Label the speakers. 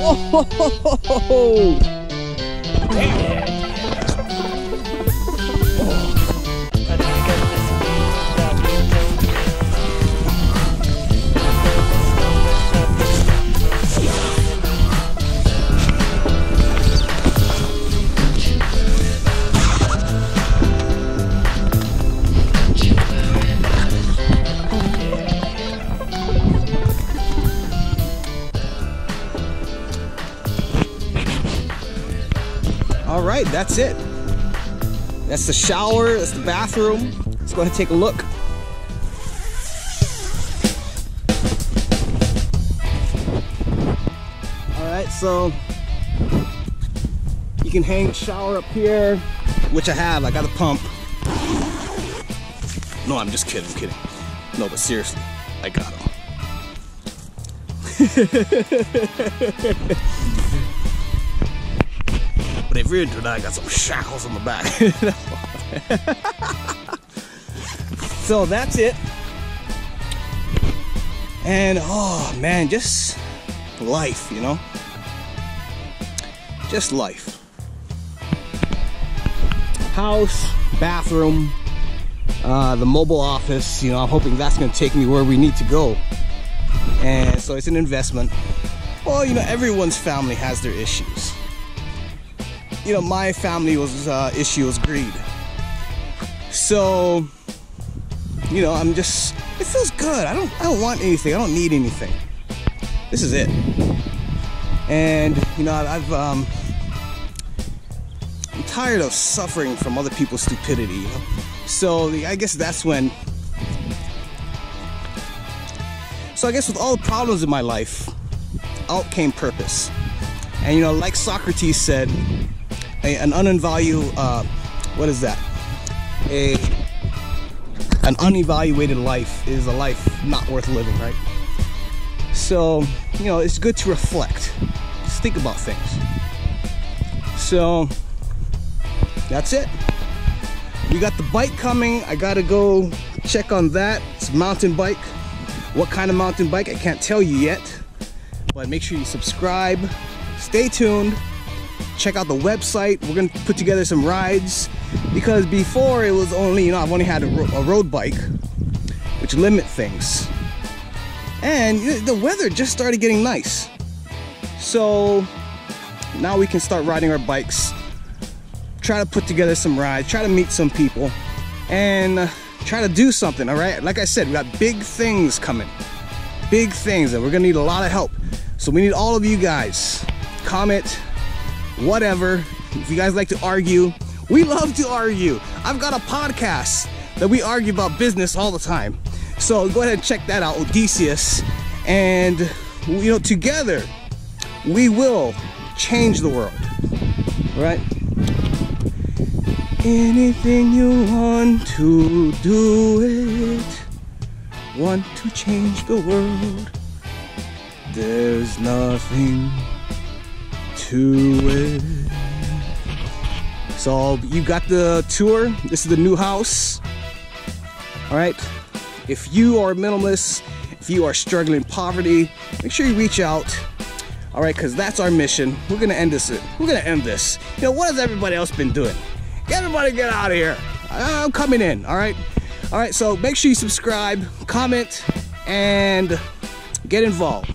Speaker 1: Oh, All right, that's it. That's the shower, that's the bathroom. Let's go ahead and take a look. All right, so you can hang shower up here, which I have, I got a pump. No, I'm just kidding, I'm kidding. No, but seriously, I got them. But if you're I got some shackles on the back. so that's it. And oh man, just life, you know? Just life. House, bathroom, uh, the mobile office, you know, I'm hoping that's gonna take me where we need to go. And so it's an investment. Well, you know, everyone's family has their issues you know, my family was uh, issue was greed. So, you know, I'm just it feels good. I don't I don't want anything. I don't need anything. This is it. And you know, I've um I'm tired of suffering from other people's stupidity, you know? So I guess that's when So I guess with all the problems in my life, out came purpose. And you know, like Socrates said, a, an unvalued uh, what is that? A an unevaluated life is a life not worth living right? So you know it's good to reflect. Just think about things. So that's it. We got the bike coming. I gotta go check on that. It's mountain bike. What kind of mountain bike? I can't tell you yet but make sure you subscribe. Stay tuned check out the website. We're gonna put together some rides because before it was only, you know, I've only had a, ro a road bike, which limit things. And the weather just started getting nice. So now we can start riding our bikes, try to put together some rides, try to meet some people, and uh, try to do something, all right? Like I said, we got big things coming. Big things, and we're gonna need a lot of help. So we need all of you guys. Comment, whatever. If you guys like to argue, we love to argue. I've got a podcast that we argue about business all the time. So go ahead and check that out, Odysseus. And, you know, together, we will change the world. Right? Anything you want to do it. Want to change the world. There's nothing to it. So you got the tour. This is the new house. All right. If you are a minimalist, if you are struggling poverty, make sure you reach out. All right, because that's our mission. We're gonna end this. We're gonna end this. You know, what has everybody else been doing? Everybody get out of here. I'm coming in. All right. All right. So make sure you subscribe, comment, and get involved.